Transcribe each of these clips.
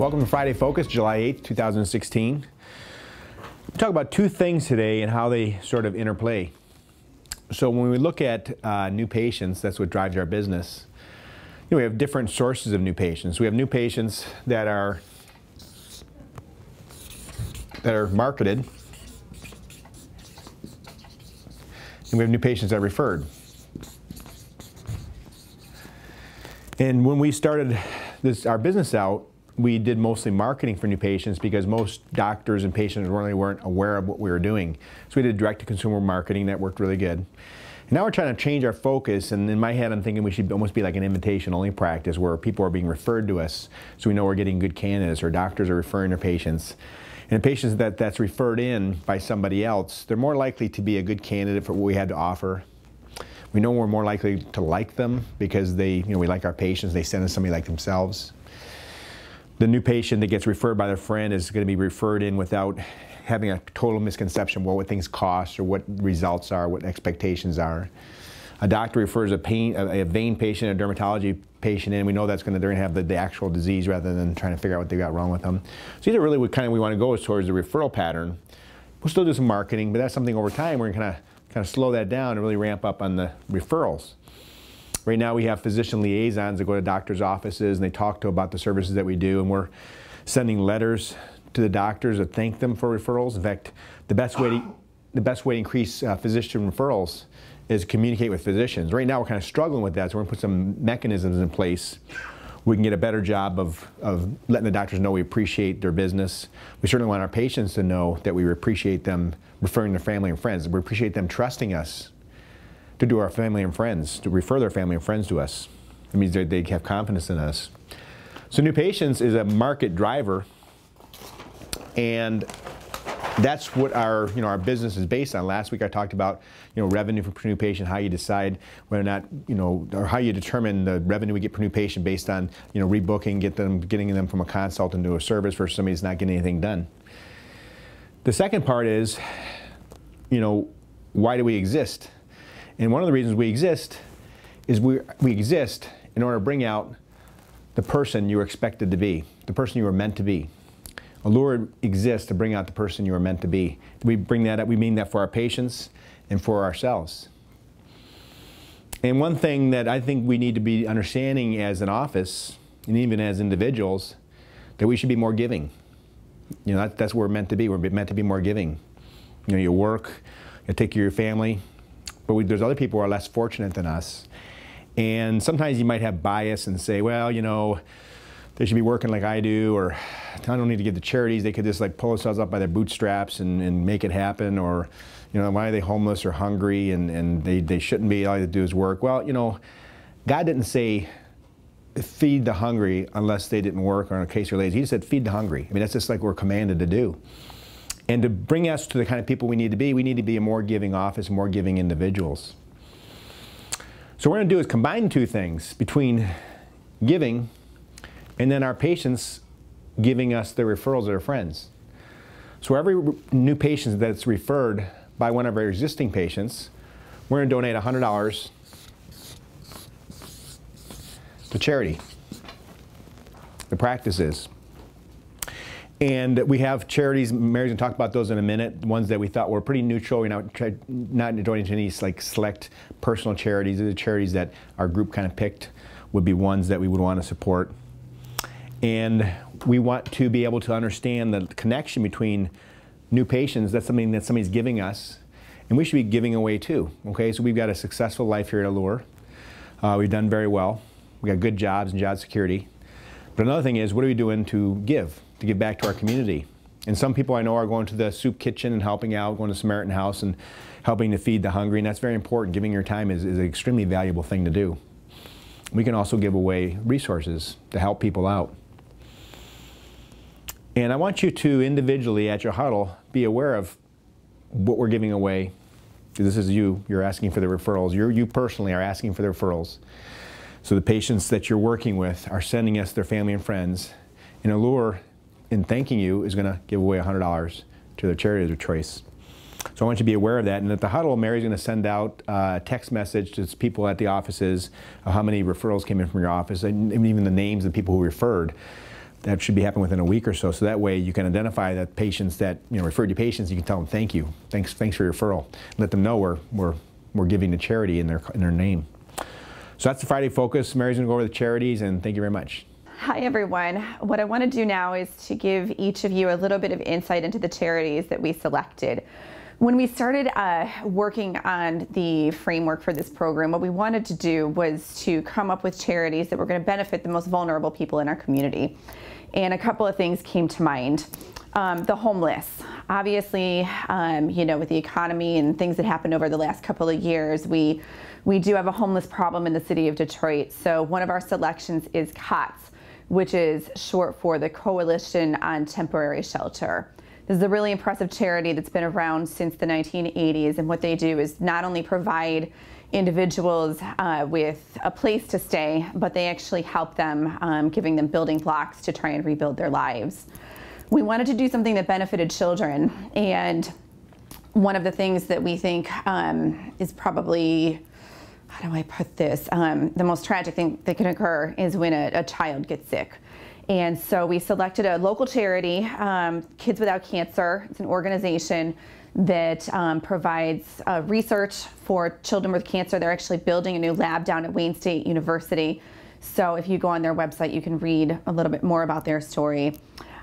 Welcome to Friday Focus, July 8th, 2016. We'll talk about two things today and how they sort of interplay. So when we look at uh, new patients, that's what drives our business. You know, we have different sources of new patients. We have new patients that are that are marketed, and we have new patients that are referred. And when we started this our business out, we did mostly marketing for new patients because most doctors and patients really weren't aware of what we were doing. So we did direct-to-consumer marketing that worked really good. Now we're trying to change our focus, and in my head, I'm thinking we should almost be like an invitation-only practice where people are being referred to us, so we know we're getting good candidates, or doctors are referring their patients. And patients that that's referred in by somebody else, they're more likely to be a good candidate for what we had to offer. We know we're more likely to like them because they, you know, we like our patients. They send us somebody like themselves the new patient that gets referred by their friend is going to be referred in without having a total misconception of what things cost or what results are, what expectations are. A doctor refers a, pain, a, a vein patient, a dermatology patient in, we know that's going to, they're going to have the, the, actual disease rather than trying to figure out what they got wrong with them. So are really what kind of we want to go is towards the referral pattern. We'll still do some marketing, but that's something over time we're going to kind of kind of slow that down and really ramp up on the referrals. Right now we have physician liaisons that go to doctors' offices and they talk to about the services that we do and we're sending letters to the doctors to thank them for referrals. In fact, the best way to, the best way to increase uh, physician referrals is communicate with physicians. Right now we're kind of struggling with that, so we're going to put some mechanisms in place we can get a better job of, of letting the doctors know we appreciate their business. We certainly want our patients to know that we appreciate them referring their family and friends. We appreciate them trusting us to do our family and friends, to refer their family and friends to us. It means that they have confidence in us. So new patients is a market driver, and that's what our you know our business is based on. Last week I talked about you know revenue per new patient, how you decide whether or not you know or how you determine the revenue we get per new patient based on you know rebooking, get them getting them from a consult into a service versus somebody not getting anything done. The second part is, you know, why do we exist? And one of the reasons we exist is we, we exist in order to bring out the person you were expected to be, the person you were meant to be. Allure exists to bring out the person you were meant to be. We bring that up, we mean that for our patients and for ourselves. And one thing that I think we need to be understanding as an office, and even as individuals, that we should be more giving. You know, that, that's where we're meant to be. We're meant to be more giving. You know, you work, you take care of your family, but we, there's other people who are less fortunate than us. And sometimes you might have bias and say, well, you know, they should be working like I do, or I don't need to give to charities. They could just like pull themselves up by their bootstraps and, and make it happen, or, you know, why are they homeless or hungry and, and they, they shouldn't be, all they to do is work. Well, you know, God didn't say feed the hungry unless they didn't work or in a case you're lazy. He just said feed the hungry. I mean, that's just like we're commanded to do. And to bring us to the kind of people we need to be, we need to be a more giving office, more giving individuals. So what we're going to do is combine two things between giving and then our patients giving us their referrals of their friends. So every new patient that's referred by one of our existing patients, we're going to donate $100 to charity. The practice is. And we have charities, Mary's to talk about those in a minute, ones that we thought were pretty neutral. We're not, not joining to any like select personal charities. These are the charities that our group kind of picked would be ones that we would want to support. And we want to be able to understand the connection between new patients, that's something that somebody's giving us, and we should be giving away too. Okay, so we've got a successful life here at Allure. Uh, we've done very well. We got good jobs and job security. But another thing is, what are we doing to give? To give back to our community. And some people I know are going to the soup kitchen and helping out, going to Samaritan House and helping to feed the hungry, and that's very important. Giving your time is, is an extremely valuable thing to do. We can also give away resources to help people out. And I want you to individually at your huddle be aware of what we're giving away. This is you, you're asking for the referrals. You're, you personally are asking for the referrals. So the patients that you're working with are sending us their family and friends. In Allure, in thanking you, is going to give away $100 to their charity of choice. So I want you to be aware of that. And at the huddle, Mary's going to send out uh, a text message to people at the offices of how many referrals came in from your office, and even the names of the people who referred. that should be happening within a week or so. So that way you can identify the patients that you know referred you patients. You can tell them thank you, thanks, thanks for your referral. Let them know we're we're we're giving to charity in their in their name. So that's the Friday focus. Mary's going to go over the charities, and thank you very much. Hi everyone. What I want to do now is to give each of you a little bit of insight into the charities that we selected. When we started uh, working on the framework for this program, what we wanted to do was to come up with charities that were going to benefit the most vulnerable people in our community. And a couple of things came to mind. Um, the homeless. Obviously, um, you know, with the economy and things that happened over the last couple of years, we we do have a homeless problem in the city of Detroit. So one of our selections is COTS which is short for the Coalition on Temporary Shelter. This is a really impressive charity that's been around since the 1980s, and what they do is not only provide individuals uh, with a place to stay, but they actually help them, um, giving them building blocks to try and rebuild their lives. We wanted to do something that benefited children, and one of the things that we think um, is probably how do I put this? Um, the most tragic thing that can occur is when a, a, child gets sick. And so we selected a local charity, um, Kids Without Cancer. It's an organization that um, provides uh, research for children with cancer. They're actually building a new lab down at Wayne State University. So if you go on their website, you can read a little bit more about their story.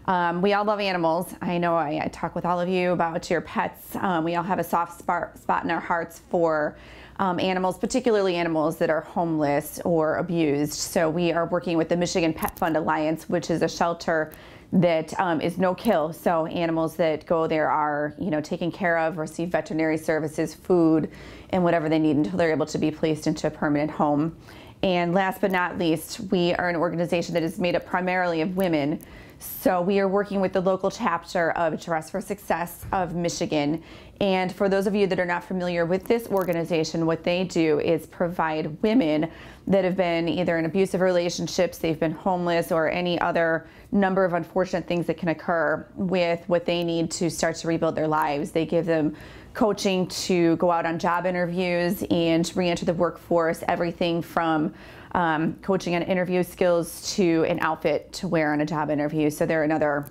Um, we all love animals. I know I, I, talk with all of you about your pets. Um, we all have a soft spot, spot in our hearts for um, animals, particularly animals that are homeless or abused. So we are working with the Michigan Pet Fund Alliance, which is a shelter that um, is no kill. So animals that go there are, you know, taken care of, receive veterinary services, food, and whatever they need until they're able to be placed into a permanent home. And last but not least, we are an organization that is made up primarily of women so we are working with the local chapter of Dress for Success of Michigan. And for those of you that are not familiar with this organization, what they do is provide women that have been either in abusive relationships, they've been homeless, or any other number of unfortunate things that can occur with what they need to start to rebuild their lives. They give them coaching to go out on job interviews and re enter the workforce, everything from um, coaching and interview skills to an outfit to wear on a job interview. So they're another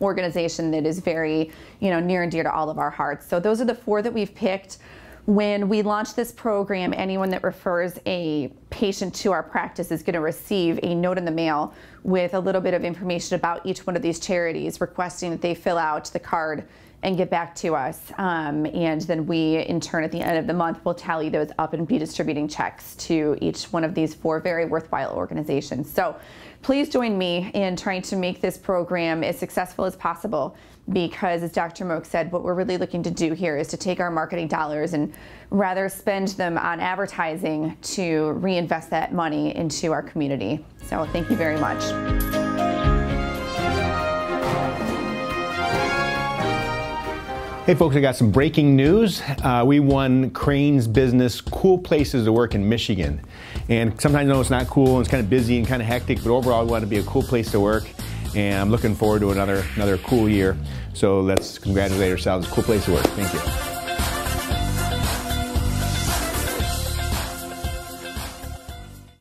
organization that is very, you know, near and dear to all of our hearts. So those are the four that we've picked. When we launch this program, anyone that refers a patient to our practice is going to receive a note in the mail with a little bit of information about each one of these charities, requesting that they fill out the card and get back to us. Um, and then we, in turn, at the end of the month, will tally those up and be distributing checks to each one of these four very worthwhile organizations. So please join me in trying to make this program as successful as possible because as Dr. Mok said, what we're really looking to do here is to take our marketing dollars and rather spend them on advertising to reinvest that money into our community. So thank you very much. Hey folks, I got some breaking news. Uh, we won Crain's Business Cool Places to Work in Michigan. And sometimes I know it's not cool and it's kind of busy and kind of hectic, but overall we want to be a cool place to work. And I'm looking forward to another, another cool year. So let's congratulate ourselves. Cool place to work. Thank you.